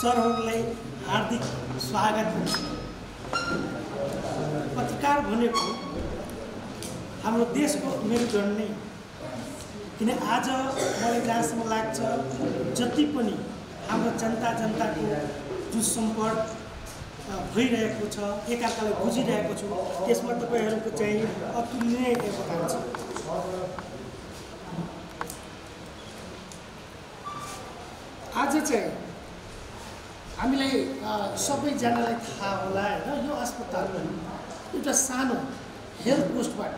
सरहरूलाई हार्दिक स्वागत हुन्छ पत्रकार भनेको हाम्रो देशको मेरुदण्ड नै किन आज मलाई जहाँसम्म लाग्छ जति पनि हाम्रो जनता जनताको जुन सम्पर्क भइरहेको छ एकअर्कालाई बुझिरहेको छु त्यसमा तपाईँहरूको चाहिँ अतुलनीय योगदान छ। आज चाहिँ हामीलाई सबैजनालाई थाहा होला होइन। यो अस्पताल एउटा सानो हेल्थ पोस्टबाट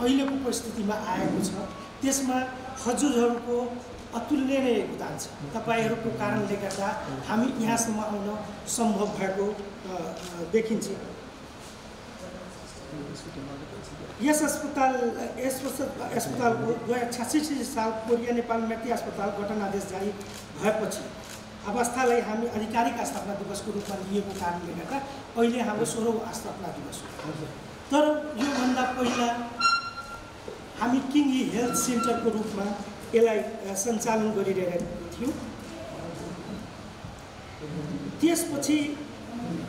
अहिलेको परिस्थितिमा आएको छ। त्यसमा हजुरहरूको अतुल्य नै योगदान छ। तपाईँहरूको कारणले गर्दा हामी यहाँसम्म आउन सम्भव भएको देखिन्छ। यस अस्पताल यस अस्पतालको दुई हजार छ्यासठी साल कोरिया नेपाल मेटी अस्पताल गठन आदेश जारी भएपछि अवस्थालाई हामी आधिकारिक स्थापना दिवसको रूपमा लिएको कारणले गर्दा अहिले हाम्रो सोह्रौँ स्थापना दिवस हो। तर योभन्दा पहिला हामी किङ्गी हेल्थ सेन्टरको रूपमा यसलाई सञ्चालन गरिरहेका थियौँ। त्यसपछि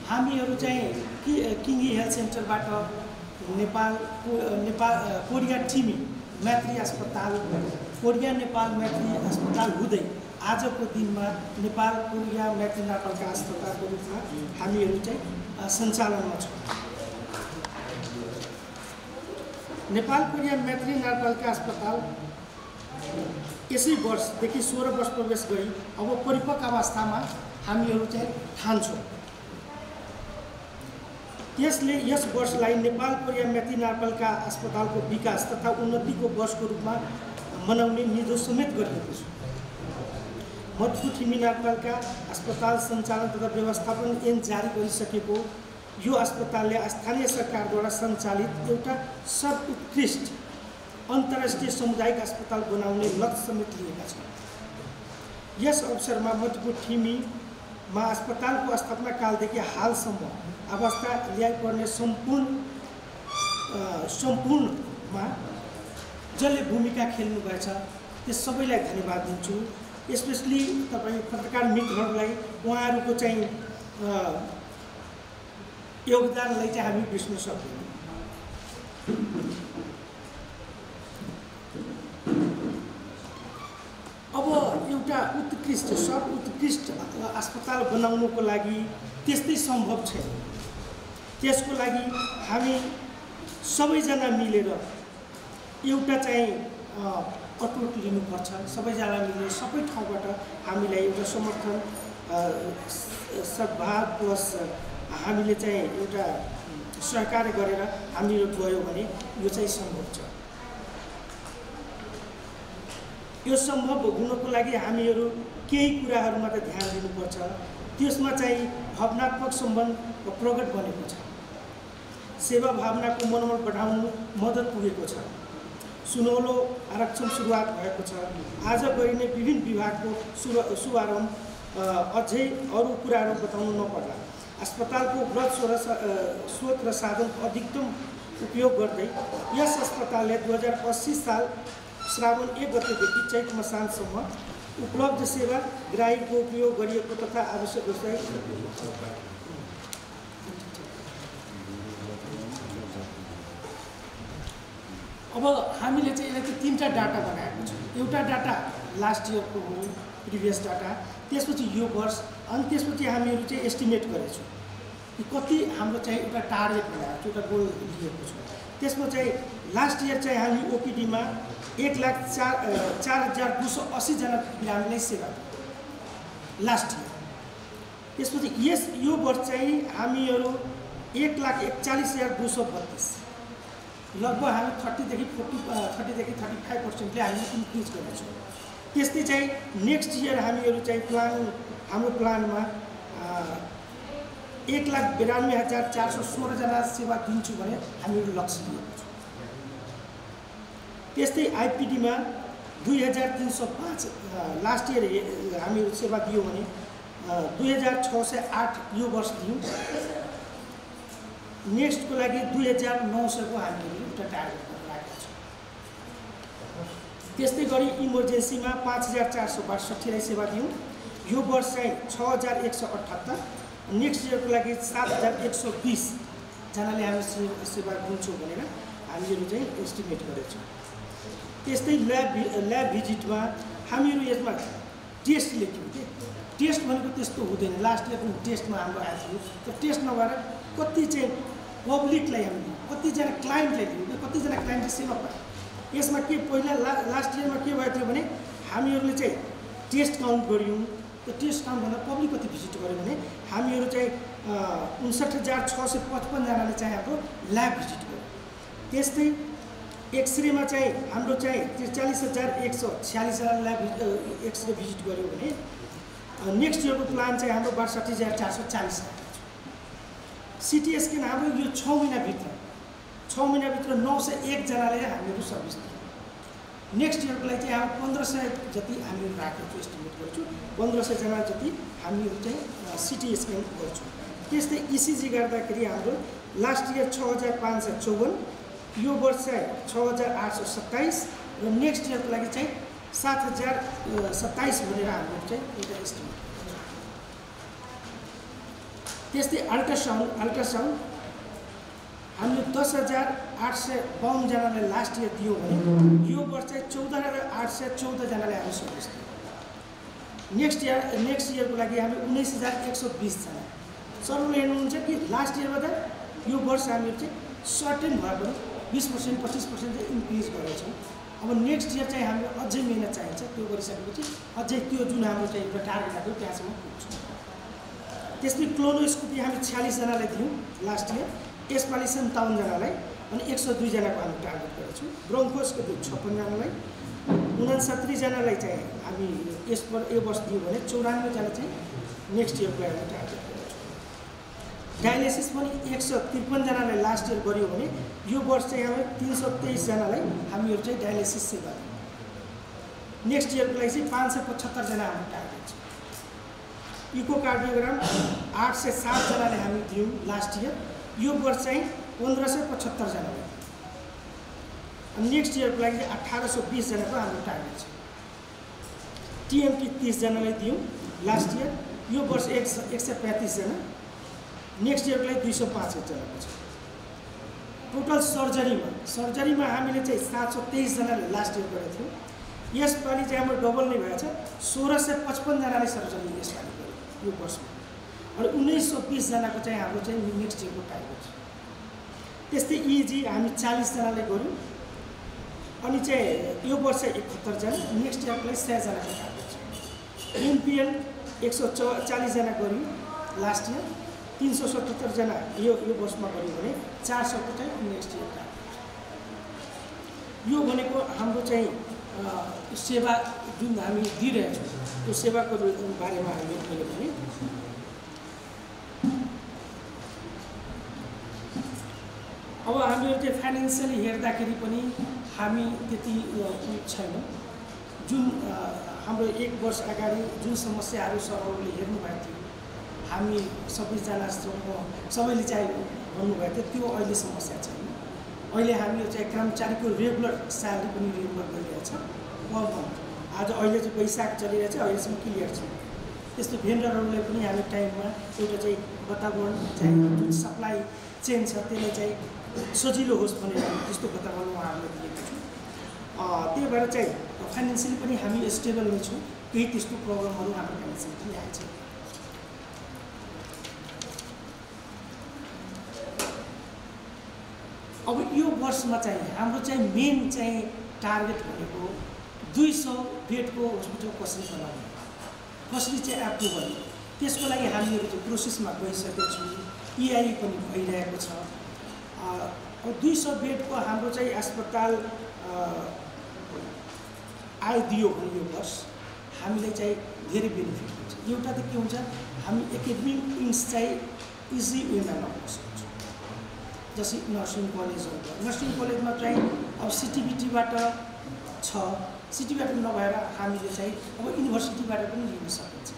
हामीहरू चाहिँ कि किङ्गी हेल्थ सेन्टरबाट नेपाल को- नेपाल कोरिया टिमी मैत्री अस्पताल कोरिया नेपाल मैत्री अस्पताल हुँदै आजको दिनमा नेपाल कोरिया मैत्री नेपालका अस्पतालको रूपमा हामीहरू चाहिँ सञ्चालनमा छौँ। नेपाल कोरिया मैत्री नेपालका अस्पताल यसै वर्षदेखि सोह्र वर्ष प्रवेश गरी अब परिपक्व अवस्थामा हामीहरू चाहिँ ठान्छौँ। त्यसले यस वर्षलाई नेपाल कोरिया मेती नेपालका अस्पतालको विकास तथा उन्नतिको वर्षको रूपमा मनाउने निर्देश समेत गरिएको छ। मधुपुर ठिमी नेपालका अस्पताल सञ्चालन तथा व्यवस्थापन ऐन जारी गरिसकेको यो अस्पतालले स्थानीय सरकारद्वारा सञ्चालित एउटा सर्वोत्कृष्ट अन्तर्राष्ट्रिय सामुदायिक अस्पताल बनाउने लक्ष्य समेत लिएका छन्। यस अवसरमा मधुपुर ठिमीमा अस्पतालको स्थापना कालदेखि हालसम्म अवस्था ल्याइपर्ने सम्पूर्ण सम्पूर्णमा जसले भूमिका खेल्नुभएछ त्यस सबैलाई धन्यवाद दिन्छु। स्पेसली तपाईँ पत्रकार मित्रहरूलाई उहाँहरूको चाहिँ योगदानलाई चाहिँ हामी बिर्स्न सक्दैनौँ। अब एउटा उत्कृष्ट सब उत्कृष्ट अस्पताल बनाउनुको लागि त्यस्तै सम्भव छैन। त्यसको लागि हामी सबैजना मिलेर एउटा चाहिँ अटुट लिनुपर्छ। सबैजना मिलेर सबै ठाउँबाट हामीलाई एउटा समर्थन अ, स- सद्भाव प्लस हामीले चाहिँ एउटा सहकार्य गरेर हामीहरू गयो भने यो चाहिँ सम्भव छ। यो सम्भव हुनको लागि हामीहरू केही कुराहरूमा त ध्यान दिनुपर्छ। त्यसमा चाहिँ भावनात्मक सम्बन्ध प्रकट बनेको छ। सेवा भावनाको मनोबल बढाउनु मद्दत पुगेको छ। सुनौलो आरक्षण सुरुवात भएको छ। आज गरिने विभिन्न विभागको शुभ शुभारम्भ अझै अरू कुराहरू बताउनु नपर्ला। अस्पतालको ग्रह स्रोत स्रोत र साधनको अधिकतम उपयोग गर्दै यस अस्पतालले दुई हजार अस्सी साल श्रावण एक गतेदेखि चैत मसानसम्म उपलब्ध सेवा ग्राहकको उपयोग गरिएको तथा आवश्यक अब हामीले चाहिँ यसलाई चाहिँ तिनवटा डाटा बनाएको छौँ। एउटा डाटा लास्ट इयरको हो प्रिभियस डाटा त्यसपछि यो वर्ष अनि त्यसपछि हामीहरू चाहिँ एस्टिमेट गरेछौँ कि कति हाम्रो चाहिँ एउटा टार्गेट बनाएको छ एउटा गोल लिएको छ। त्यसमा चाहिँ लास्ट इयर चाहिँ हामी ओपिडीमा एक लाख चार चार हजार दुई सौ अस्सीजना बिरामीलाई सेवा लास्ट इयर त्यसपछि यस यो वर्ष चाहिँ हामीहरू एक लाख एकचालिस हजार दुई सौ बत्तिस। लगभग हामी थर्टीदेखि फोर्टी थर्टीदेखि थर्टी फाइभ पर्सेन्टले हामी इन्क्रिज गर्नेछौँ त्यस्तै चाहिँ नेक्स्ट इयर हामीहरू चाहिँ प्लान हाम्रो प्लानमा एक लाख बिरानब्बे हजार चार सौ सोह्रजना सेवा दिन्छु भने हामीहरू लक्ष्य लिएको छौँ। त्यस्तै आइपिडीमा दुई हजार तिन सौ पाँच लास्ट इयर हामीहरू सेवा दियो भने दुई हजार छ सय आठ यो वर्ष दियौँ। नेक्स्टको लागि दुई हजार नौ सयको हामीहरू एउटा टार्गेट त्यस्तै गरी इमर्जेन्सीमा पाँच हजार चार सौ बासठीलाई सेवा दियौँ। यो वर्ष चाहिँ छ हजार एक सय अठहत्तर नेक्स्ट इयरको लागि सात हजार एक सय बिसजनाले हामी से सेवा दिन्छौँ भनेर हामीहरू चाहिँ एस्टिमेट गरेको छौँ त्यस्तै ल्याब ल्याब भिजिटमा हामीहरू यसमा टेस्ट लेख्यौँ कि? टेस्ट भनेको त्यस्तो हुँदैन। लास्ट इयर पनि टेस्टमा हाम्रो आएको थियो। त्यो टेस्ट नभएर कति चाहिँ पब्लिकलाई हामीले कतिजना क्लाइन्टलाई दियौँ कतिजना क्लाइन्टले सेवा पायो यसमा के पहिला ला लास्ट इयरमा के भएको थियो भने हामीहरूले चाहिँ टेस्ट काउन्ट गऱ्यौँ। त्यो टेस्ट काउन्ट भन्दा पब्लिक कति भिजिट गऱ्यो भने हामीहरू चाहिँ उन्सठ हजार छ सय पचपन्नजनाले चाहिँ हाम्रो ल्याब भिजिट गर्यो त्यस्तै एक्सरेमा चाहिँ हाम्रो चाहिँ त्रिचालिस हजार एक सौ छ्यालिसजना ल्याब एक्सरे भिजिट गऱ्यो भने नेक्स्ट इयरको प्लान चाहिँ हाम्रो बासठी हजार चार सौ चालिस सिटी स्क्यान हाम्रो यो छ महिनाभित्र छ महिनाभित्र नौ सय एकजनाले हामीहरू सर्भिस दियौँ नेक्स्ट इयरको लागि चाहिँ अब पन्ध्र सय जति हामीहरू राखेको छु एस्टिमेट गर्छु। पन्ध्र सयजना जति हामीहरू चाहिँ सिटी स्क्यान गर्छौँ। त्यस्तै इसिजी गर्दाखेरि हाम्रो लास्ट इयर छ हजार पाँच सय चौवन्न यो वर्ष चाहिँ छ हजार आठ सय सत्ताइस र नेक्स्ट इयरको लागि चाहिँ सात हजार सत्ताइस भनेर हाम्रो चाहिँ एउटा एस्टिमेट त्यस्तै अल्ट्रासाउन्ड अल्ट्रासाउन्ड हामीले दस हजार आठ सय बाउन्नजनालाई लास्ट इयर दियौँ भने यो वर्ष चाहिँ चौध हजार आठ सय चौधजनाले हामी सर्भिस नेक्स्ट इयर नेक्स्ट इयरको लागि हामी उन्नाइस हजार एक सौ बिसजना सरले हेर्नुहुन्छ कि लास्ट इयरभन्दा यो वर्ष हामीहरू चाहिँ सर्टेन भए पनि बिस पर्सेन्ट पच्चिस पर्सेन्ट चाहिँ इन्क्रिज गरेका छौँ अब नेक्स्ट इयर चाहिँ हामीलाई अझै मिहिनेत चाहिन्छ। त्यो गरिसकेपछि अझै त्यो जुन हाम्रो चाहिँ एउटा टार्गेट आएको त्यहाँसम्म पुग्छौँ। त्यस्तै क्लोनोस्कोपी हामी छ्यालिसजनालाई दियौँ लास्ट इयर यसपालि सन्ताउन्नजनालाई अनि एक सय दुईजनाको हामी टार्गेट गरेको छौँ ब्रोङ्कोस्कोपी छप्पन्नजनालाई। उनासत्तरीजनालाई चाहिँ हामी यस यो वर्ष दियो भने चौरानब्बेजना चाहिँ नेक्स्ट इयरको हामी टार्गेट गरेको छौँ डायलिसिस पनि एक सय त्रिपन्नजनालाई लास्ट इयर गऱ्यो भने यो वर्ष चाहिँ हामी तिन सय तेइसजनालाई हामीहरू चाहिँ डायलिसिस सेवा दियौँ नेक्स्ट इयरको लागि चाहिँ पाँच सय पचहत्तरजना हाम्रो टार्गेट छ। इको कार्डियोग्राम आठ सय सातजनाले हामी दियौँ लास्ट इयर यो वर्ष चाहिँ पन्ध्र सय पचहत्तरजनालाई अनि नेक्स्ट इयरको लागि चाहिँ अठार सय बिसजनाको हाम्रो टार्गेट छ। टिएमटी तिसजनालाई दियौँ लास्ट इयर यो वर्ष एक सय एक सय पैँतिसजना नेक्स्ट इयरको लागि दुई सय पाँचजनाको छ। टोटल सर्जरीमा सर्जरीमा हामीले चाहिँ सात सय तेइसजनाले लास्ट इयर गरेको थियौँ। यसपालि चाहिँ हाम्रो डबल नै भएको छ सोह्र सय पचपन्नजनाले सर्जरी यसपालि गर्यो यो वर्षमा। अनि उन्नाइस सय बिसजनाको चाहिँ हाम्रो चाहिँ नेक्स्ट इयरको टार्गेट छ त्यस्तै इजी हामी चालिसजनाले गऱ्यौँ अनि चाहिँ यो वर्ष एकहत्तरजना नेक्स्ट इयरको लागि सयजनाको टार्गेट छ एनपिएल एक सौ च चालिसजना गऱ्यौँ लास्ट इयर तिन सौ सतहत्तरजना यो यो वर्षमा गऱ्यौँ भने चार सौको चाहिँ नेक्स्ट इयर टार्गेट यो भनेको हाम्रो चाहिँ सेवा जुन हामी दिइरहेछौँ त्यो सेवाको बारेमा हामी मैले भने अब हामीहरू चाहिँ फाइनेन्सियली हेर्दाखेरि पनि हामी त्यति छैनौँ। जुन हाम्रो एक वर्ष अगाडि जुन समस्याहरू सरहरूले हेर्नुभएको थियो हामी सबैजना सबैले चाहिँ भन्नुभएको थियो त्यो अहिले समस्या छैन। अहिले हामीहरू चाहिँ कर्मचारीको रेगुलर स्यालेरी पनि रेगुलर मन्थ आज अहिले चाहिँ वैशाख चलिरहेछ अहिलेसम्म क्लियर छ त्यस्तो भेन्डरहरूलाई पनि हामी टाइममा एउटा चाहिँ वातावरण चाहिँ जुन सप्लाई चेन छ त्यसलाई चाहिँ सजिलो होस् भनेर त्यस्तो वातावरण उहाँहरूलाई दिएको छौँ। त्यही भएर चाहिँ फाइनेन्सियली पनि हामी स्टेबल नै छौँ केही त्यस्तो प्रब्लमहरू हाम्रो फाइनेन्सियली पनि आएको अब यो वर्षमा चाहिँ हाम्रो चाहिँ मेन चाहिँ टार्गेट भनेको दुई सौ बेडको हस्पिटल कसरी बनाउने? कसरी चाहिँ एप्रुभल त्यसको लागि हामीहरू चाहिँ प्रोसेसमा गइसकेको छौँ। इआई पनि भइरहेको छ। दुई सौ बेडको हाम्रो चाहिँ अस्पताल आइदियो भने यो वर्ष हामीलाई चाहिँ धेरै बेनिफिट हुन्छ। एउटा त के हुन्छ हामी एकाडेमिक विङ्स चाहिँ इजी वेमा लगाउन सक्छौँ। जस्तै नर्सिङ कलेजहरू नर्सिङ कलेजमा चाहिँ अब सिटिबिटीबाट छ। सिटीबाट नभएर हामीले चाहिँ अब युनिभर्सिटीबाट पनि लिन सकिन्छ।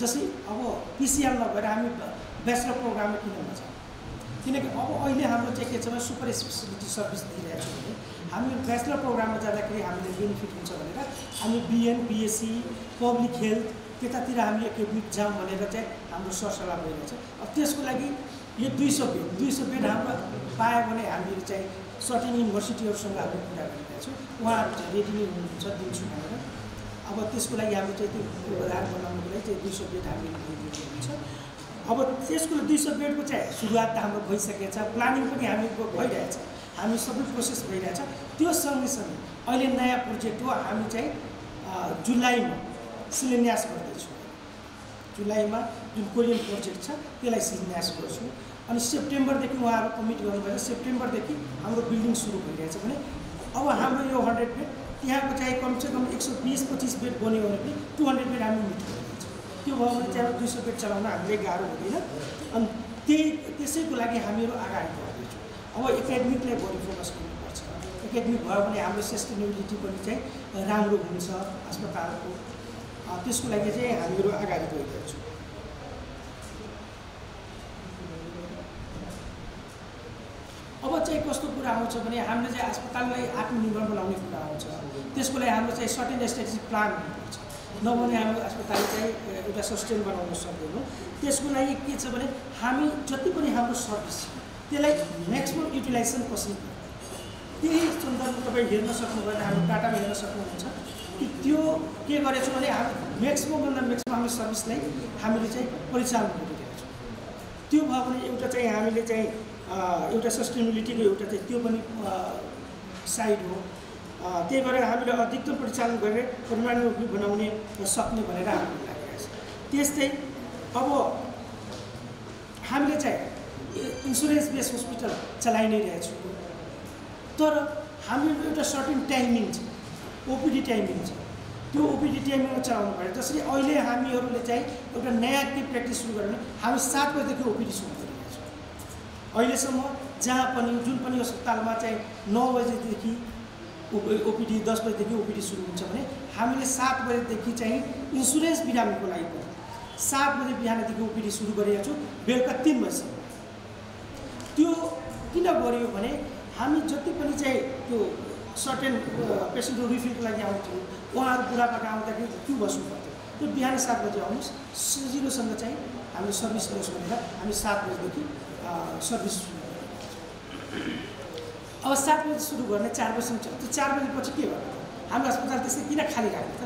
जस्तै अब पिसिआर नभएर हामी ब्याचलर प्रोग्राममा किन भन्छ किनकि अब अहिले हाम्रो चाहिँ के छ भने सुपर स्पेसिलिटी सर्भिस दिइरहेको छौँ भने हामी ब्याचलर प्रोग्राममा जाँदाखेरि हामीले बेनिफिट हुन्छ भनेर हामी बिएन बिएससी पब्लिक हेल्थ त्यतातिर हामी एकाडेमिक जाउँ भनेर चाहिँ हाम्रो सरसल्लाह भइरहेछ अब त्यसको लागि यो दुई सौ बेड दुई सौ बेड हाम्रो पायो भने हामीले चाहिँ सर्टेन युनिभर्सिटीहरूसँग हामी कुरा गरिरहेका छौँ। उहाँहरू चाहिँ रेडी नै हुनुहुन्छ दिन्छु भनेर। अब त्यसको लागि हामी चाहिँ त्यो पूर्वाधार बनाउनुको लागि चाहिँ दुई सौ बेड हामीले अब त्यसको दुई सौ बेडको चाहिँ सुरुवात त हाम्रो भइसकेको छ प्लानिङ पनि हामी भइरहेछ हामी सबै प्रोसेस भइरहेछ त्यो सँगसँगै अहिले नयाँ प्रोजेक्ट हो हामी चाहिँ जुलाईमा शिलान्यास गर्दैछौँ। जुलाईमा जुन कोरियन प्रोजेक्ट छ त्यसलाई शिलान्यास गर्छु। अनि सेप्टेम्बरदेखि उहाँहरू कमिट गर्नुभयो सेप्टेम्बरदेखि हाम्रो बिल्डिङ सुरु भइरहेछ भने अब हाम्रो यो हन्ड्रेड बेड त्यहाँको चाहिँ कमसेकम एक सौ बिस पच्चिस बेड बन्यो भने पनि टु हन्ड्रेड बेड हामी मिट त्यो भने चाहिँ दुई सौ बेड चलाउन हामीले गाह्रो हुँदैन। अनि त्यही त्यसैको लागि हामीहरू अगाडि बढ्दैछौँ। अब एकाडेमिकलाई बढी फोकस गर्नुपर्छ। एकाडेमिक भयो भने हाम्रो सस्टेनेबिलिटी पनि चाहिँ राम्रो हुन्छ अस्पतालको। त्यसको लागि चाहिँ हामीहरू अगाडि गइरहेछौँ अब चाहिँ कस्तो कुरा आउँछ भने हामीले चाहिँ अस्पताललाई आत्मनिर्भर बनाउने कुरा आउँछ। त्यसको लागि हाम्रो चाहिँ सर्टेन स्ट्रेटेजिक प्लान नभने हामी अस्पताल चाहिँ एउटा सस्टेन बनाउन सक्दैनौँ त्यसको लागि के छ भने हामी जति पनि हाम्रो सर्भिस त्यसलाई म्याक्सिमम् युटिलाइजेसन कसरी त्यही सन्दर्भमा तपाईँ हेर्न सक्नुभयो भने हाम्रो डाटामा हेर्न सक्नुहुन्छ कि त्यो के गरेको छौँ भने हामी म्याक्सिममभन्दा म्याक्सिमम् हामी सर्भिसलाई हामीले चाहिँ परिचालन गरिरहेको छौँ। त्यो भयो भने एउटा चाहिँ हामीले चाहिँ एउटा सस्टेनेबिलिटीको एउटा चाहिँ त्यो पनि साइड हो। त्यही भएर हामीले अधिकतम परिचालन गरेर परिमाणमुखी बनाउने सक्ने भनेर हामीले लागिरहेको छ। त्यस्तै अब हामीले चाहिँ इन्सुरेन्स बेस हस्पिटल चलाइ नै रहेछौँ तर हाम्रो एउटा सर्टेन टाइमिङ छ ओपिडी टाइमिङ छ। त्यो ओपिडी टाइमिङमा चलाउनु पऱ्यो जसरी अहिले हामीहरूले चाहिँ एउटा नयाँ के प्र्याक्टिस सुरु गऱ्यो भने हामी सात बजीदेखि ओपिडी सुरु गरिरहेको छौँ। अहिलेसम्म जहाँ पनि जुन पनि अस्पतालमा चाहिँ नौ बजीदेखि ओपिडी दस बजीदेखि ओपिडी सुरु हुन्छ भने हामीले सात बजीदेखि चाहिँ इन्सुरेन्स बिरामीको लागि पनि सात बजी बिहानदेखि ओपिडी सुरु गरिरहेको छौँ बेलुका तिन बजीसम्म। त्यो किन गरियो भने हामी जति पनि चाहिँ त्यो सर्टेन पेसेन्टहरू रिफिलको लागि आउँथ्यो उहाँहरू बुढापाका आउँदाखेरि क्यु बस्नु पर्थ्यो। त्यो बिहान सात बजी आउनुहोस् सजिलोसँग चाहिँ हामीले सर्भिस लियोस् भनेर हामी सात बजीदेखि सर्भिस अब सात बजी सुरु गर्ने चार बजीसम्म छ त्यो चार बजीपछि के गर्नु हाम्रो अस्पताल त्यसै किन खाली राख्ने त?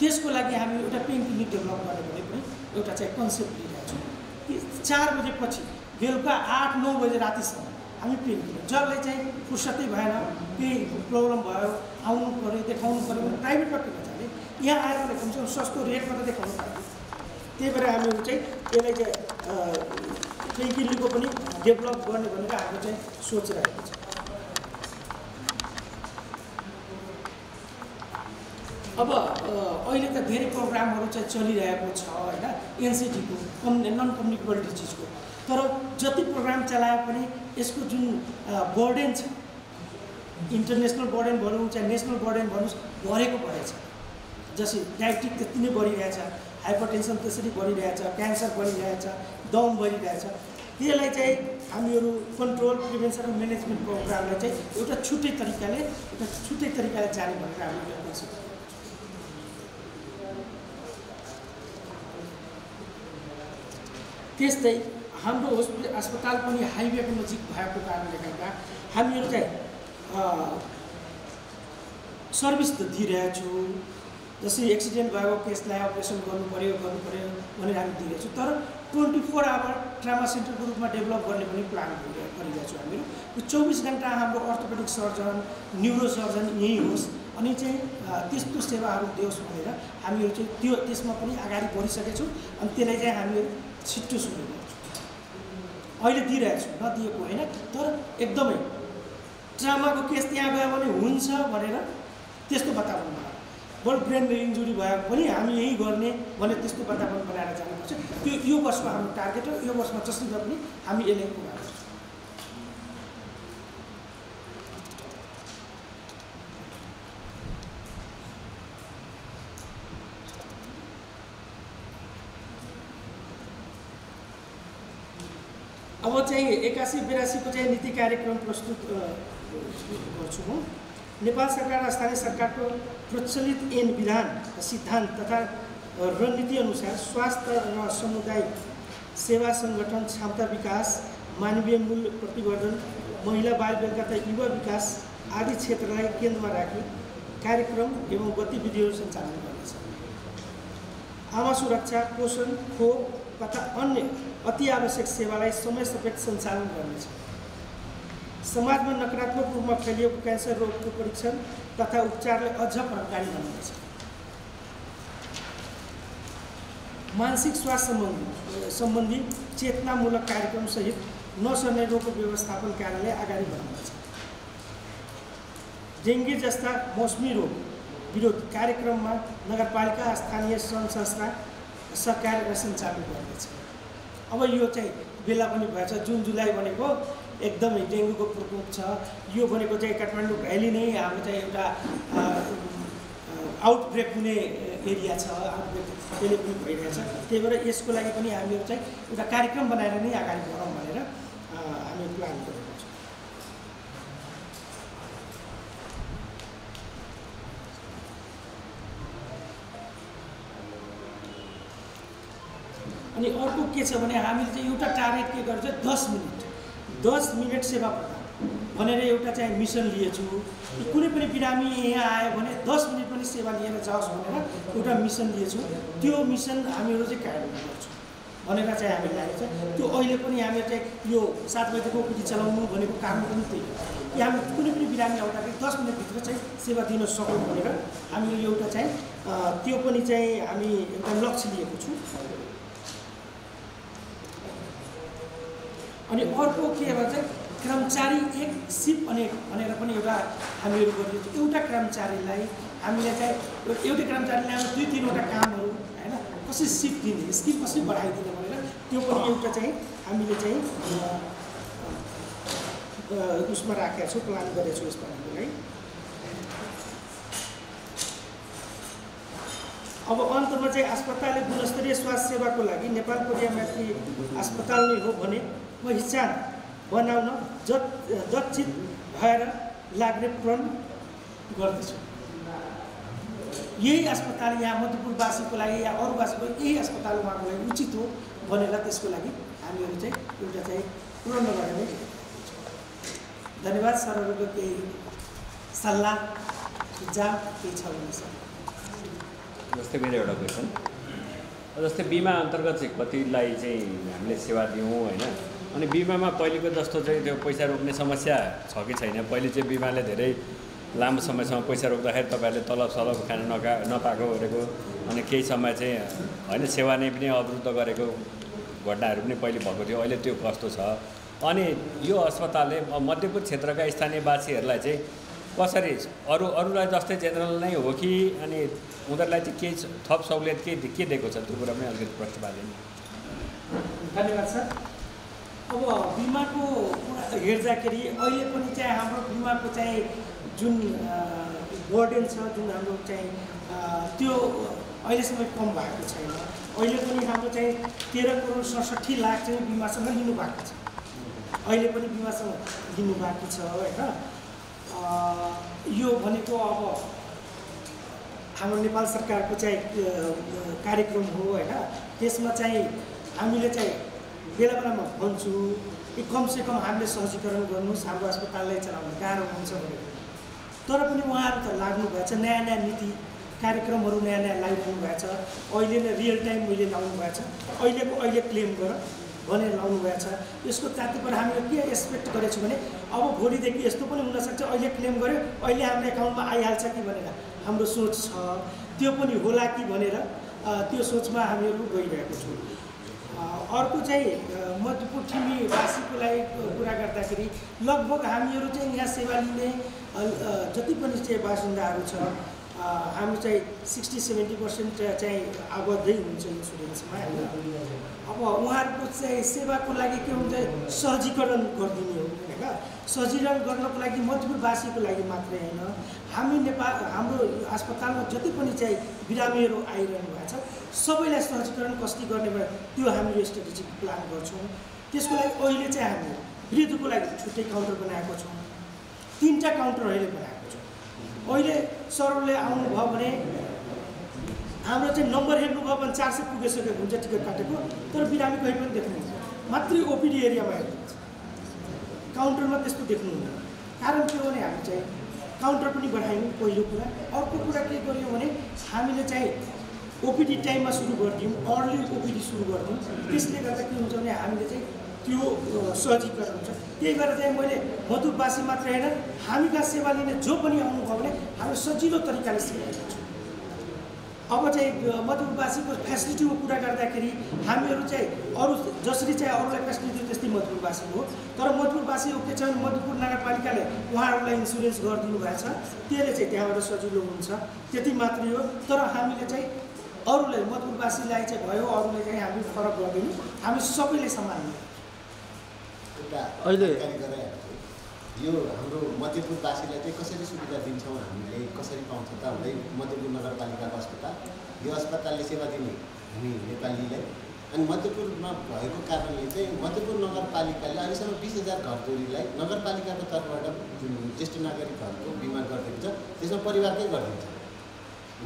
त्यसको लागि हामी एउटा पेन क्लिनिक डेभलप गर्ने भने पनि एउटा चाहिँ कन्सेप्ट लिइरहेको छौँ। कि चार बजेपछि बेलुका आठ नौ बजे रातिसम्म हामी पेन क्लिनिक जसलाई चाहिँ फुर्सदै भएन केही प्रब्लम भयो आउनु पऱ्यो देखाउनु पऱ्यो भने प्राइभेटमा किन जाने। यहाँ आएर कमसेकम सस्तो रेटमा त देखाउनु पऱ्यो त्यही भएर हामीहरू चाहिँ यसलाई चाहिँ पेन क्लिनिकको पनि डेभलप गर्ने भनेर हाम्रो चाहिँ सोचिरहेको छ। अब त धेरै प्रोग्रामहरू चाहिँ चलिरहेको छ होइन? एनसिटीको कम् नन कम्युनिकेबल डिजिजको तर जति प्रोग्राम चलाए पनि यसको जुन बर्डेन छ इन्टरनेसनल बर्डेन भनौँ चाहे नेसनल बर्डेन भनौँ बढेको बढेछ। जसरी डायबिटिक त्यति नै बढिरहेछ हाइपरटेन्सन त्यसरी बढिरहेछ क्यान्सर बढिरहेछ दम बढिरहेछ। त्यसलाई चाहिँ हामीहरू कन्ट्रोल प्रिभेन्सन म्यानेजमेन्ट प्रोग्रामलाई चाहिँ एउटा छुट्टै तरिकाले एउटा छुट्टै तरिकाले जाने भनेर हामीले गर्दैछौँ त्यस्तै हाम्रो हस्पिटल अस्पताल पनि हाइवेको नजिक भएको कारणले गर्दा हामीहरू चाहिँ सर्भिस त दिइरहेछौँ जसरी एक्सिडेन्ट भएको केसलाई अपरेसन गर्नु पऱ्यो गर्नु पऱ्यो भनेर हामी दिइरहेछौँ तर ट्वेन्टी फोर आवर ट्रामा सेन्टरको रूपमा डेभलप गर्ने पनि प्लान गरिरहेछौँ हामीहरू। यो चौबिस घन्टा हाम्रो अर्थोपेडिक सर्जन न्युरो सर्जन यहीँ होस् अनि चाहिँ त्यस्तो सेवाहरू दियोस् भनेर हामीहरू चाहिँ त्यो त्यसमा पनि अगाडि बढिसकेछौँ अनि त्यसलाई चाहिँ हामीहरू छिट्टो सुरु गर्छु अहिले दिइरहेको छु नदिएको होइन तर एकदमै ट्रामाको केस त्यहाँ गयो भने हुन्छ भनेर त्यस्तो वातावरण बनायो। बरु ब्रेन इन्जुरी भयो पनि हामी यही गर्ने भने त्यस्तो वातावरण बनाएर जानुपर्छ। त्यो यो वर्षको हाम्रो टार्गेट हो यो वर्षमा जसरी पनि हामी यसलाई पुरा अब चाहिँ एकासी बिरासीको चाहिँ नीति कार्यक्रम प्रस्तुत गर्छु म। नेपाल सरकार र स्थानीय सरकारको प्रचलित ऐन विधान सिद्धान्त तथा रणनीतिअनुसार स्वास्थ्य र समुदाय सेवा सङ्गठन क्षमता विकास मानवीय मूल्य प्रतिवर्धन महिला बाल बेलुका तथा युवा विकास आदि क्षेत्रलाई केन्द्रमा राखी कार्यक्रम एवं गतिविधिहरू सञ्चालन गर्नेछ आमा सुरक्षा पोषण खोप तथा अन्य अति आवश्यक सेवालाई समय सापेक्ष सञ्चालन गर्नेछ। समाजमा नकारात्मक रूपमा फैलिएको क्यान्सर रोगको परीक्षण तथा उपचारलाई अझ प्रभावकारी बनाउनेछ मानसिक स्वास्थ्य सम्बन्धी सम्बन्धी चेतनामूलक कार्यक्रमसहित नसर्ने रोगको व्यवस्थापन कार्यालय अगाडि बढाउनेछ। डेङ्गी जस्ता मौसमी रोग विरोध कार्यक्रममा नगरपालिका स्थानीय सङ्घ संस्था सरकार र सञ्चालन गर्नेछ। अब यो चाहिँ बेला पनि भएछ जुन जुलाई भनेको एकदमै डेङ्गुको प्रकोप छ। यो भनेको चाहिँ काठमाडौँ भ्याली नै हाम्रो चाहिँ एउटा आउटब्रेक हुने एरिया छ। आउटब्रेक त्यसले पनि भइरहेछ। त्यही भएर यसको लागि पनि हामीहरू चाहिँ एउटा कार्यक्रम बनाएर नै अगाडि बढाउँ भनेर हामी प्लान गरेको छौँ अनि अर्को के छ भने हामीले चाहिँ एउटा टार्गेट के गर्छ? दस मिनट। दस मिनट सेवा भनेर एउटा चाहिँ मिसन लिएछु। कुनै पनि बिरामी यहाँ आयो भने दस मिनट पनि सेवा लिएर जाओस् भनेर एउटा मिसन लिएछु। त्यो मिसन हामीहरू चाहिँ कार्यान्वयन गर्छौँ। भनेर चाहिँ हामी लागेको छ। त्यो अहिले पनि हामी चाहिँ यो सात बजीको कुटी चलाउनु भनेको कारण पनि त्यही हो। कि हामी कुनै पनि बिरामी आउँदाखेरि दस मिनटभित्र चाहिँ सेवा दिन सकौँ भनेर हामीले एउटा चाहिँ त्यो पनि चाहिँ हामी एउटा लक्ष्य लिएको छौँ। अनि अर्को के भन्छ कर्मचारी एक सिप अनेक भनेर पनि एउटा हामीहरू गरिएको छौँ एउटा कर्मचारीलाई हामीले चाहिँ एउटै कर्मचारीले अब दुई तिनवटा कामहरू होइन कसरी सिप दिने स्किप कसरी बढाइदिने भनेर त्यो पनि एउटा चाहिँ हामीले चाहिँ उसमा राखेका छौँ प्लान गरेको छौँ यसमा हामीलाई अब अन्तमा चाहिँ अस्पतालले गुणस्तरीय स्वास्थ्य सेवाको लागि नेपाल कोरिया माथि अस्पताल नै हो भने पहिचान बनाउन जत दक्षित भएर लाग्ने प्रण गर्दछु यही अस्पताल यहाँ मध्यपुरवासीको लागि या अरूवासीको यही अस्पताल उहाँको लागि उचित हो भनेर त्यसको लागि हामीहरू चाहिँ एउटा चाहिँ पूर्ण गरेर नै धन्यवाद सरहरूको केही सल्लाह सुझाव केही छ भने सर जस्तै मेरो एउटा क्वेसन जस्तै बिमा अन्तर्गत चाहिँ कतिलाई चाहिँ हामीले सेवा दियौँ होइन? अनि बिमामा पहिलेको जस्तो चाहिँ त्यो पैसा रोक्ने समस्या छ कि छैन? पहिले चाहिँ बिमाले धेरै लामो समयसम्म पैसा रोक्दाखेरि तपाईँहरूले तलब सलब खान नका नपाएको गरेको अनि केही समय चाहिँ होइन सेवा नै पनि अवरुद्ध गरेको घटनाहरू पनि पहिले भएको थियो अहिले त्यो कस्तो छ? अनि यो अस्पतालले मध्यपुर क्षेत्रका स्थानीयवासीहरूलाई चाहिँ कसरी अरू अरूलाई जस्तै जेनरल नै हो कि अनि उनीहरूलाई चाहिँ केही थप सहुलियत के के दिएको छ त्यो कुरा पनि अलिकति प्रश्न पारिदिनु धन्यवाद सर। अब बिमाको हेर्दाखेरि अहिले पनि चाहिँ हाम्रो बिमाको चाहिँ जुन बर्डन छ जुन हाम्रो चाहिँ त्यो अहिलेसम्म कम भएको छैन। अहिले पनि हाम्रो चाहिँ तेह्र करोड सडसठी लाख चाहिँ बिमासँग लिनु भएको छ। अहिले पनि बिमासँग लिनु बाँकी छ होइन? यो भनेको अब हाम्रो नेपाल सरकारको चाहिँ कार्यक्रम हो होइन? त्यसमा चाहिँ हामीले चाहिँ बेला बेलामा भन्छु कि कमसेकम हामीले सहजीकरण गर्नुहोस् हाम्रो अस्पताललाई चलाउनु गाह्रो हुन्छ भनेर। तर पनि उहाँहरू त लाग्नु भएछ नयाँ नयाँ नीति कार्यक्रमहरू नयाँ नयाँ लगाइरहनु भएको छ। अहिले नै रियल टाइम मैले लाउनु भएको छ। अहिलेको अहिले क्लेम गर भनेर लाउनु भएको छ। यसको तात्पर्य हामीले के एक्सपेक्ट गरेको छु भने अब भोलिदेखि यस्तो पनि हुनसक्छ अहिले क्लेम गऱ्यो अहिले हाम्रो एकाउन्टमा आइहाल्छ कि भनेर हाम्रो सोच छ। त्यो पनि होला कि भनेर त्यो सोचमा हामीहरू गइरहेको छौँ। अर्को चाहिँ मध्यपुर ठिमीवासीको लागि कुरा गर्दाखेरि लगभग हामीहरू चाहिँ यहाँ सेवा लिने जति पनि चाहिँ बासिन्दाहरू छ हामी चाहिँ सिक्सटी सेभेन्टी पर्सेन्ट चाहिँ आबद्धै हुन्छ इन्सुरेन्समा होइन? अब उहाँहरूको चाहिँ सेवाको लागि के हुन्छ सहजीकरण गरिदिने हो होइन? सहजीकरण गर्नको लागि मध्यपुरवासीको लागि मात्रै होइन। हामी नेपाल हाम्रो अस्पतालमा जति पनि चाहिँ बिरामीहरू आइरहनु भएको छ सबैलाई सहजीकरण कसरी गर्ने भयो त्यो हामीले स्ट्रेटेजिक प्लान गर्छौँ। त्यसको लागि अहिले चाहिँ हामी वृद्धको लागि छुट्टै काउन्टर बनाएको छौँ। तिनवटा काउन्टर अहिले बनाएको अहिले सरहरूले आउनुभयो भने हाम्रो चाहिँ नम्बर हेर्नुभयो भने चार सय पुगिसकेको हुन्छ टिकट काटेको। तर बिरामी कहीँ पनि देख्नुहुन्छ मात्रै ओपिडी एरियामा हेर्नुहुन्छ काउन्टरमा त्यस्तो देख्नुहुन्न कारण के हो भने हामी चाहिँ काउन्टर पनि बढायौँ पहिलो कुरा। अर्को कुरा के गर्यौँ भने हामीले चाहिँ ओपिडी टाइममा सुरु गरिदिउँ अर्ली ओपिडी सुरु गरिदिउँ त्यसले गर्दा के हुन्छ भने हामीले चाहिँ त्यो सजिलो हुन्छ। त्यही भएर चाहिँ मैले मधुरवासी मात्र होइन हामी कहाँ सेवा लिने जो पनि आउनुभयो भने हामी सजिलो तरिकाले सेवा दिन्छौँ अब चाहिँ मधुरवासीको फेसिलिटीको कुरा गर्दाखेरि हामीहरू चाहिँ अरू जसरी चाहिँ अरूलाई फेसिलिटी त्यस्तै मधुरवासी हो। तर मधुरवासी के छ भने मधुपुर नगरपालिकाले उहाँहरूलाई इन्सुरेन्स गरिदिनु भएको छ त्यसले चाहिँ त्यहाँबाट सजिलो हुन्छ। त्यति मात्रै हो। तर हामीले चाहिँ अरूलाई मधुरवासीलाई चाहिँ भयो अरूले चाहिँ हामी फरक गर्दैनौँ। हामी सबैले हो। एउटा अहिले- गराइहाल्छु यो हाम्रो मध्यपुरवासीलाई चाहिँ कसरी सुविधा दिन्छौँ हामीले कसरी पाउँछ त भन्दै मध्यपुर नगरपालिकाको अस्पताल? यो अस्पतालले सेवा दिने हामी नेपालीलाई। अनि मध्यपुरमा भएको कारणले चाहिँ मध्यपुर नगरपालिकाले अहिलेसम्म बिस हजार घरधुरीलाई नगरपालिकाको तर्फबाट जुन ज्येष्ठ नागरिकहरूको बिमा गरिदिएको छ त्यसमा परिवारकै गरिदिन्छ।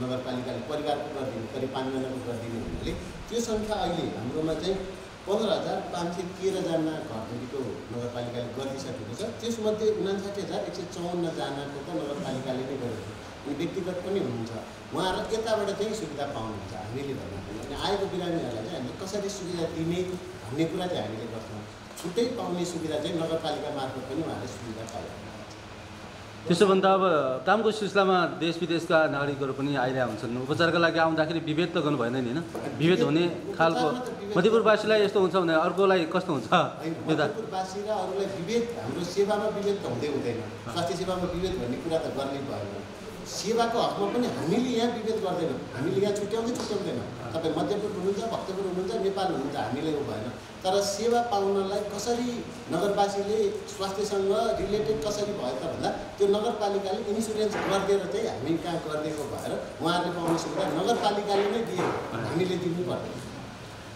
नगरपालिकाले परिवारको गरिदिने करिब पाँचजनाको गरिदिने हुनाले त्यो सङ्ख्या अहिले हाम्रोमा चाहिँ पन्ध्र हजार पाँच सय तेह्रजना घरधुरीको नगरपालिकाले गरिदिइसकेको छ। त्यसमध्ये उनासाठी हजार एक सय चौवन्नजनाको त नगरपालिकाले नै गरेको छ। अनि व्यक्तिगत पनि हुनुहुन्छ। उहाँहरू यताबाट चाहिँ सुविधा पाउनुहुन्छ हामीले भन्दाखेरि अनि आएको बिरामीहरूलाई चाहिँ हामीले कसरी सुविधा दिने भन्ने कुरा चाहिँ हामीले गर्छौँ। छुट्टै पाउने सुविधा चाहिँ नगरपालिका मार्फत पनि उहाँहरूले सुविधा पाइरहेको त्यसो भने त अब कामको सिलसिलामा देश विदेशका नागरिकहरू पनि आइरहेका हुन्छन्। उपचारका लागि आउँदाखेरि विभेद त गर्नु भएन नि होइन? विभेद हुने खालको मध्यपुरवासीलाई यस्तो हुन्छ भने अर्कोलाई कस्तो हुन्छ? मध्यपुरवासी र अरूलाई विभेद हाम्रो सेवामा विभेद त हुँदै हुँदैन। स्वास्थ्य सेवामा विभेद भन्ने कुरा त गर्नै भएन। सेवाको हकमा पनि हामीले यहाँ विभेद गर्दैनौँ। हामीले यहाँ छुट्याउँदै छुट्याउँदैनौँ। तपाईँ मध्यपुर हुनुहुन्छ भक्तपुर हुनुहुन्छ नेपाल हुनुहुन्छ हामीले ऊ भएन। तर सेवा पाउनलाई कसरी नगरवासीले स्वास्थ्यसँग रिलेटेड कसरी भयो त भन्दा त्यो नगरपालिकाले इन्सुरेन्स गरिदिएर चाहिँ हामी कहाँ गरिदिएको भएर उहाँहरूले पाउने सुविधा नगरपालिकाले नै दियो हामीले दिनु पर्दैन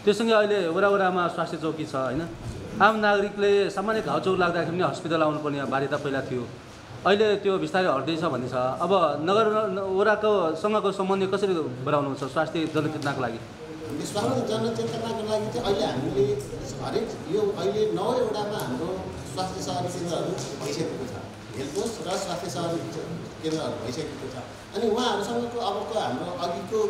त्योसँगै अहिले वरा वरामा स्वास्थ्य चौकी छ होइन? आम नागरिकले सामान्य घाउचौक लाग्दाखेरि पनि हस्पिटल आउनुपर्ने बाध्यता पहिला थियो। अहिले त्यो बिस्तारै हट्दैछ भन्ने छ। अब नगर वराको सँगको सम्बन्ध कसरी बढाउनुहुन्छ स्वास्थ्य जनचेतनाको लागि? स्वास्थ्य जनचेतनाको लागि चाहिँ अहिले हामीले हरेक यो अहिले नौवटामा हाम्रो स्वास्थ्य सहरी केन्द्रहरू भइसकेको छ। हेल्थ पोस्ट र स्वास्थ्य सहरी केन्द्रहरू भइसकेको छ। अनि उहाँहरूसँगको अबको हाम्रो अघिको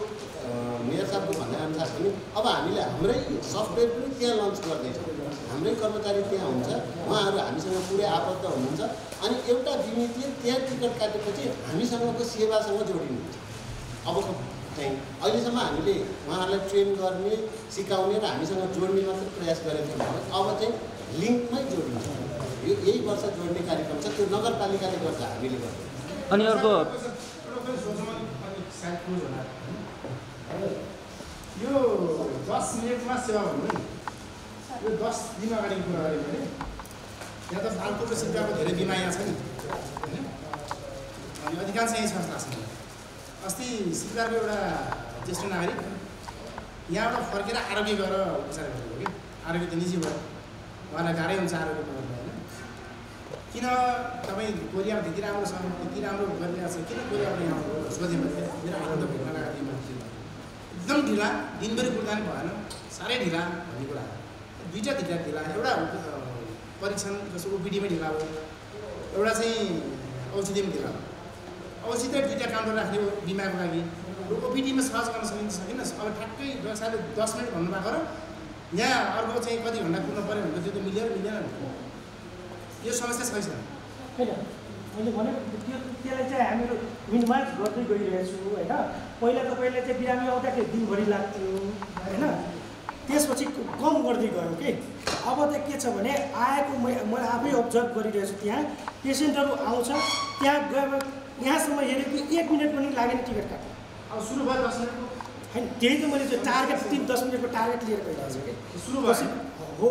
मेयर साहबको भनाइअनुसार पनि अब हामीले हाम्रै सफ्टवेयर पनि त्यहाँ लन्च गर्दैछौँ। हाम्रै कर्मचारी त्यहाँ हुन्छ उहाँहरू हामीसँग पुरै आबद्ध हुनुहुन्छ। अनि एउटा विमितीय त्यहाँ टिकट काटेपछि हामीसँगको सेवासँग जोडिनुहुन्छ। अबको चाहिँ अहिलेसम्म हामीले उहाँहरूलाई ट्रेन गर्ने सिकाउने र हामीसँग जोड्ने मात्रै प्रयास गरेको थियौँ। भने अब चाहिँ लिङ्कमै जोडिन्छ। यो यही वर्ष जोड्ने कार्यक्रम छ त्यो नगरपालिकाले गर्छ हामीले गर्छ। अनि अर्को यो दस मिनटमा सेवा भन्नु नि। यो दस दिन अगाडिको कुरा गरेँ मैले यहाँ त फाल्तु र सिक्काको धेरै बिमा यहाँ छ नि। होइन अनि अधिकांश यहीँ छ जस्तो लाग्छ मलाई अस्ति सिक्काको एउटा ज्येष्ठ नागरिक यहाँबाट फर्केर आरोग्य गएर उपचार गरेको कि? आरोग्य त निजी भयो। उहाँलाई गाह्रै हुन्छ आरोग्य गर्नु होइन। किन तपाईँ कोरियामा त्यति राम्रो छ त्यति राम्रो गरिरहेको छ किन कोरियाबाट यहाँ सोधेँ मैले। मेरो आनन्द थिएँ एकदम ढिला दिनभरि कुर्दा नि भएन। साह्रै ढिला भन्ने कुरा। दुईवटा ढिला ढिला। एउटा परीक्षण जस्तो ओपिडीमै ढिला भयो। एउटा चाहिँ औषधिमा ढिला भयो। औषधि दुईवटा काउन्टर राख्ने हो बिमाको लागि ओपिडीमा सहज गर्न सकिन्छ सकिन अब ठ्याक्कै व्यवसायले दस मिनट भन्नुभएको र यहाँ अर्को चाहिँ कति घन्टा कुर्नु पऱ्यो भने त्यो त मिलेर मिलेन यो समस्या छैन? मैले भनेको त्यो त्यसलाई चाहिँ हामीहरू मिनिमाइज गर्दै गइरहेछौँ होइन? पहिला त पहिला चाहिँ बिरामी आउँदाखेरि दिनभरि लाग्थ्यो होइन? त्यसपछि कम गर्दै गयो कि? अब त के छ भने आएको मैले आफै अब्जर्भ गरिरहेछु त्यहाँ पेसेन्टहरू आउँछ त्यहाँ गएर यहाँसम्म हेऱ्यो कि एक मिनट पनि लागेन टिकट काट्नु। अब सुरु भयो दस मिनटको? होइन त्यही त मैले त्यो टार्गेट तिन दस मिनटको टार्गेट लिएर गइरहेको छु कि सुरु भयो। हो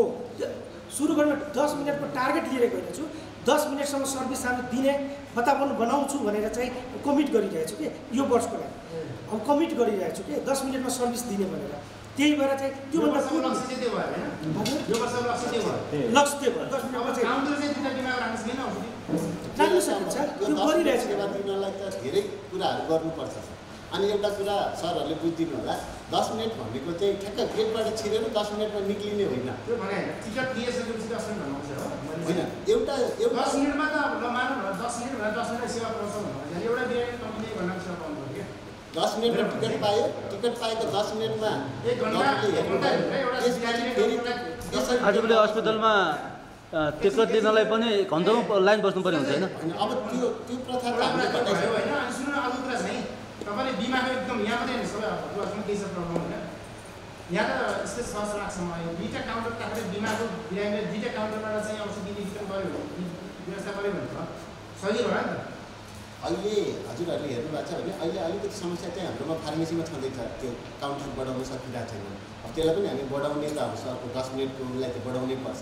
सुरु गर्न दस मिनटको टार्गेट लिएर गएको छु दस मिनटसम्म सर्भिस हामी दिने वातावरण बनाउँछु भनेर चाहिँ कमिट गरिरहेको छु कि यो वर्षको लागि। अब कमिट गरिरहेको छु कि दस मिनटमा सर्भिस दिने भनेर। त्यही भएर चाहिँ त्योभन्दा पूर्व लक्ष्य चाहिँ त्यो भयो होइन हजुर यो वर्षको लक्ष्य त्यो भयो लक्ष्य त्यो भयो दस अब मिनटमा चाहिँ काउन्टर चाहिँ दुईवटा बिमाको राख्नु सकिन्छ। त्यो त्यो दस मिनट गरिरहेको सेवा छु। दिनलाई त धेरै कुराहरू गर्नुपर्छ। अनि एउटा कुरा सरहरूले बुझिदिनु होला दस मिनट भनेको चाहिँ ठ्याक्क गेटबाट छिरेर दस मिनटमा निक्लिने होइन। होइन एउटा एउटा दस मिनटमा टिकट पायो टिकट पाएको दस मिनटमा आजभोलि अस्पतालमा अ, टिकट लिनलाई पनि घन्टौँ लाइन बस्नु पर्ने हुन्छ होइन? अब त्यो त्यो प्रथा त तपाईँले बिमाको एकदम यहाँ मात्रै होइन सबै केही छ प्रब्लम होइन। यहाँ त यस्तै सहज लाग्छ मलाई दुईवटा काउन्टर राखेर बिमाको बिरामीले दुईवटा काउन्टरबाट चाहिँ औषधि वितरण गऱ्यो भने व्यवस्था गऱ्यो भने त सजिलो होला नि त अहिले हजुरहरूले हेर्नु भएको छ भने अहिले अलिकति समस्या चाहिँ हाम्रोमा फार्मेसीमा छँदैछ। त्यो काउन्टर बढाउन सकिरहेको छैन। अब त्यसलाई पनि हामी बढाउने त अब सरको दस मिनटको उसलाई त बढाउनै पर्छ।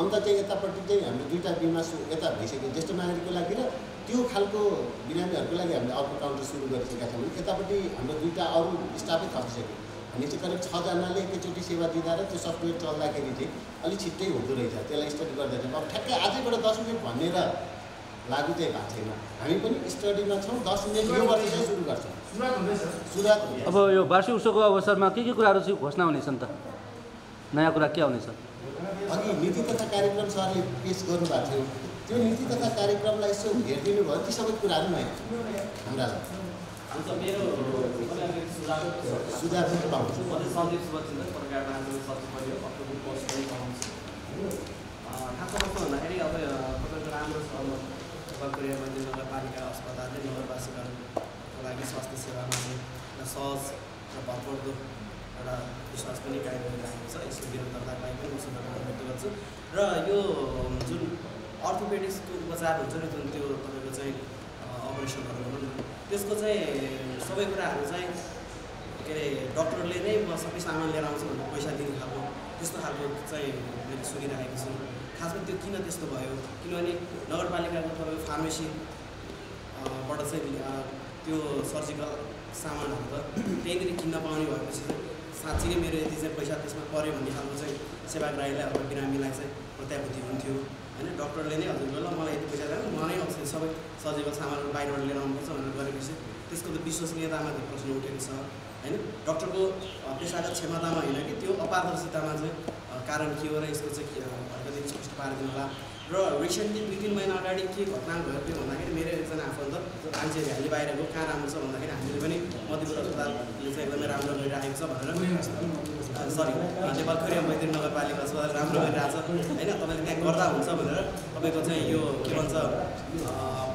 अन्त चाहिँ यतापट्टि चाहिँ हाम्रो दुईवटा बिमा यता भइसक्यो। ज्येष्ठ नागरिकको लागि र त्यो खालको बिरामीहरूको लागि हामीले अर्को काउन्टर सुरु गरिसकेका छौँ। भने यतापट्टि हाम्रो दुईवटा अरू स्टाफै थपिसक्यो भने चाहिँ करिब छजनाले एकैचोटि सेवा दिँदा र त्यो सफ्टवेयर चल्दाखेरि चाहिँ अलिक छिट्टै हुँदो रहेछ। त्यसलाई स्टडी गर्दा चाहिँ अब ठ्याक्कै आजैबाट दस मिनट भनेर लागु चाहिँ भएको छैन। हामी पनि स्टडीमा छौँ दस मिनट यो वर्ष चाहिँ सुरु गर्छौँ। सुरुवात अब यो वार्षिक उत्सवको अवसरमा के के कुराहरू चाहिँ घोषणा हुनेछन् त? नयाँ कुरा के आउनेछ? अघि नीति तथा कार्यक्रम सरले पेस गर्नुभएको थियो। त्यो नीति तथा कार्यक्रमलाई यसो हेरिदिनु भयो ती सबै कुराहरू नयाँ। हाम्रा सुझाव पाउँछु खासमा कस्तो भन्दाखेरि अब तपाईँको राम्रो छ। अब बकरिया मन्दिर नगरपालिका अस्पतालले नगरवासीहरूको लागि स्वास्थ्य सेवामा चाहिँ सहज र भरपर्दो एउटा विश्वास पनि कायम गरिरहेको छ यसको निरन्तरताको लागि पनि म शुभकामना व्यक्त गर्छु र यो जुन अर्थोपेडिक्सको उपचार हुन्छ नि जुन त्यो तपाईँको चाहिँ अपरेसनहरू भनौँ न त्यसको चाहिँ सबै कुराहरू चाहिँ के अरे डक्टरले नै म सबै सामान लिएर आउँछु भनेर पैसा दिने खालको त्यस्तो खालको चाहिँ मैले सुनिरहेको छु खासमा त्यो किन त्यस्तो भयो? किनभने नगरपालिकाको तपाईँको फार्मेसी बाट चाहिँ त्यो सर्जिकल सामानहरू त त्यहीँनिर किन्न पाउने भएपछि चाहिँ साँच्ची नै मेरो यति चाहिँ पैसा त्यसमा पऱ्यो भन्ने खालको चाहिँ सेवाग्राहीलाई अथवा बिरामीलाई चाहिँ प्रत्याभूति हुन्थ्यो। होइन? डक्टरले नै हजुर ल मलाई यति पैसा दिनु म नै औषधि सबै सर्जिकल सामानहरू बाहिरबाट लिएर आउनुपर्छ भनेर गरेपछि त्यसको त विश्वसनीयतामा त्यो प्रश्न उठेको छ। होइन? डक्टरको पेसागत क्षमतामा होइन कि त्यो अपारदर्शितामा चाहिँ कारण के हो र यसको चाहिँ के हो अलिकति स्पष्ट पारिदिनु होला र रिसेन्टली दुई तिन महिना अगाडि के घटना भयो त्यो भन्दाखेरि मेरो एकजना आफन्त मान्छे भ्याली बाहिर गयो कहाँ राम्रो छ भन्दाखेरि हामीले पनि मध्यपुर अस्पतालले चाहिँ एकदमै राम्रो गरिरहेको छ भनेर सरी नेपाल खोरिया मैत्री नगरपालिका अस्पताल राम्रो गरिरहेछ होइन तपाईँले त्यहाँ गर्दा हुन्छ भनेर तपाईँको चाहिँ यो के भन्छ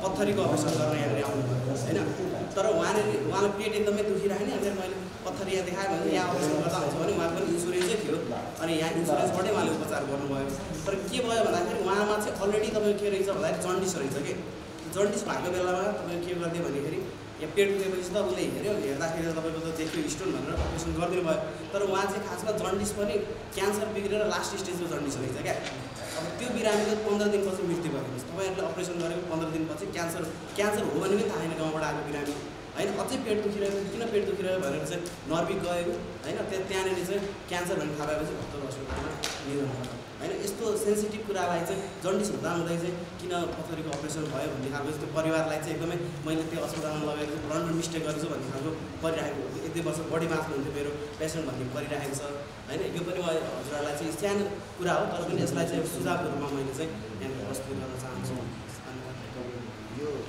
पत्थरीको अपेसन गर्न यहाँनिर आउनुभयो होइन। तर उहाँले उहाँलाई पेट एकदमै दुखिरहेको नि अनि मैले पत्थरी यहाँ देखाएँ भने यहाँ अपेसन गर्दा हुन्छ भने उहाँको पनि इन्सुरेन्सै थियो अनि यहाँ इन्सुरेन्सबाटै उहाँले उपचार गर्नुभयो तर के भयो भन्दाखेरि उहाँमा चाहिँ अलरेडी तपाईँको के रहेछ भन्दाखेरि जन्डिस रहेछ कि जन्डिस भएको बेलामा तपाईँको के गरिदियो भनेखेरि यहाँ पेट दुखेपछि त उसले हेऱ्यो हेर्दाखेरि तपाईँको त देखियो स्टोन भनेर अपरेसन गरिदिनु भयो तर उहाँ चाहिँ खासमा जन्डिस पनि क्यान्सर बिग्रेर लास्ट स्टेजको जन्डिस रहेछ क्या अब त्यो बिरामीको पन्ध्र दिनपछि मृत्यु भएको तपाईँहरूले अपरेसन गरेको पन्ध्र दिनपछि क्यान्सर क्यान्सर हो भने पनि थाहा छैन गाउँबाट आएको बिरामी होइन अझै पेट दुखिरहेको किन पेट दुखिरह्यो भनेर चाहिँ नर्भिक गएको होइन त्यहाँ त्यहाँनिर चाहिँ क्यान्सर भन्ने थाहा पाएपछि भक्तपुर हस्पिटलमा निधन भयो होइन यस्तो सेन्सिटिभ कुरालाई चाहिँ जन्डिस हुँदा हुँदै चाहिँ किन पथरीको अपरेसन भयो भन्ने खालको त्यो परिवारलाई चाहिँ एकदमै मैले त्यो अस्पतालमा लगेको छु मिस्टेक गरेको भन्ने खालको परिरहेको दुई वर्ष बढी बाँच्नुहुन्थ्यो मेरो पेसेन्ट भन्ने परिरहेको छ। होइन यो पनि हजुरहरूलाई चाहिँ सानो कुरा हो तर पनि यसलाई चाहिँ सुझावको रूपमा मैले चाहिँ यहाँनिर प्रस्तुत गर्न चाहन्छु यो कुरालाई चाहिँ मैले अलिकति यो डाक्टर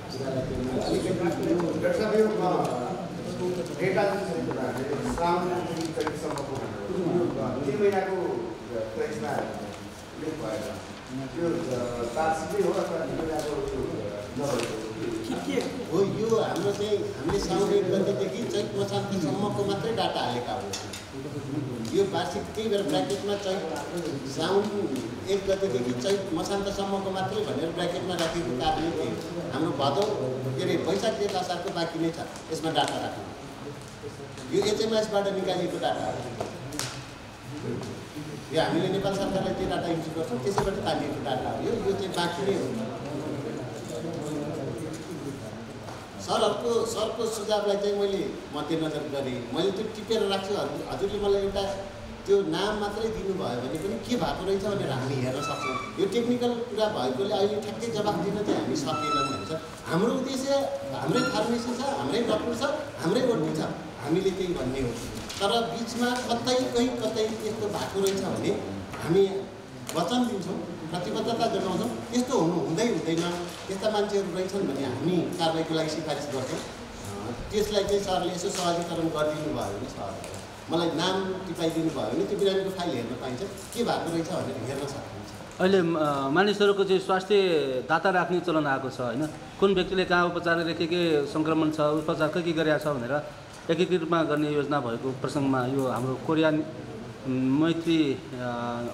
साहब यो डेटा यो हाम्रो चाहिँ हामीले साउन एक गतिदेखि चैत मात्रै डाटा हालेका हो यो वार्षिक त्यही भएर ब्राकेटमा चैत साउन एक गतिदेखि चैत मसान्तसम्मको मात्रै भनेर ब्राकेटमा राखेको कारणले। हाम्रो भदौ के अरे वैशाख जेठ असारको बाँकी नै छ। यसमा डाटा राख्नु। यो एचएमएसबाट निकालिएको डाटा हो। यो हामीले नेपाल सरकारलाई त्यो डाटा इन्ट्री गर्छौँ त्यसैबाट तानिएको डाटा हो। यो यो चाहिँ बाँकी नै हो। सरहरूको सरको सुझावलाई चाहिँ मैले मध्यनजर गरेँ। मैले त्यो टिपेर राख्छु। हजुर हजुरले मलाई एउटा त्यो नाम मात्रै दिनुभयो भने पनि के भएको रहेछ भनेर हामी हेर्न सक्छौँ। यो टेक्निकल कुरा भएकोले अहिले ठ्याक्कै जवाफ दिन चाहिँ हामी सकेनौँ भन्छ हाम्रो उद्देश्य हाम्रै फार्मेसी छ हाम्रै डक्टर छ हाम्रै ओटी छ हामीले त्यही भन्ने हो। तर बिचमा कतै कहीँ कतै यस्तो भएको रहेछ भने हामी वचन दिन्छौँ प्रतिबद्धता जनाउँछौँ। त्यस्तो हुनु हुँदै हुँदैन। त्यस्ता मान्छेहरू रहेछन् भने हामी कारवाहीको लागि सिफारिस गर्छौँ। त्यसलाई चाहिँ सरले यसो सहजीकरण गरिदिनु भयो भने सर मलाई नाम टिपाइदिनु भयो भने त्यो बिरामीको फाइल हेर्न पाइन्छ के भएको रहेछ भनेर हेर्न सकिन्छ अहिले मानिसहरूको चाहिँ स्वास्थ्य दाता राख्ने चलन आएको छ होइन? कुन व्यक्तिले कहाँ उपचार गरेर के के सङ्क्रमण छ उपचार के के गरिरहेको छ भनेर एकीकृत रूपमा गर्ने योजना भएको प्रसङ्गमा यो हाम्रो कोरियन मैत्री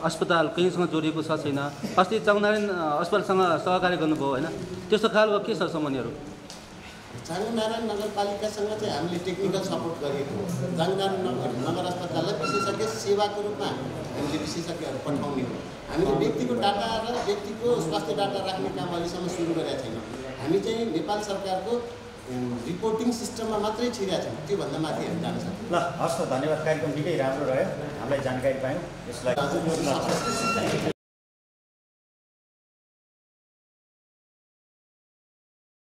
अस्पताल कहीँसँग जोडिएको छ छैन? अस्ति चौनारायण अ, अस्पतालसँग सहकार्य गर्नुभयो होइन? त्यस्तो खालको के छ सम्बन्धीहरू चाङनारायण नगरपालिकासँग चाहिँ हामीले टेक्निकल सपोर्ट गरेको हो। चाङनारायण नगर नगर अस्पताललाई विशेषज्ञ सेवाको रूपमा हामीले विशेषज्ञहरू पठाउने हो। हामीले व्यक्तिको डाटा र व्यक्तिको स्वास्थ्य डाटा राख्ने काम अहिलेसम्म सुरु गरेका छैनौँ। हामी चाहिँ नेपाल सरकारको रिपोर्टिङ सिस्टममा मात्रै छिरेका छौँ। त्योभन्दा माथि हामी जान सक्छौँ ल हस् धन्यवाद। कार्यक्रम निकै राम्रो रह्यो। हामीलाई जानकारी पायौँ। यसलाई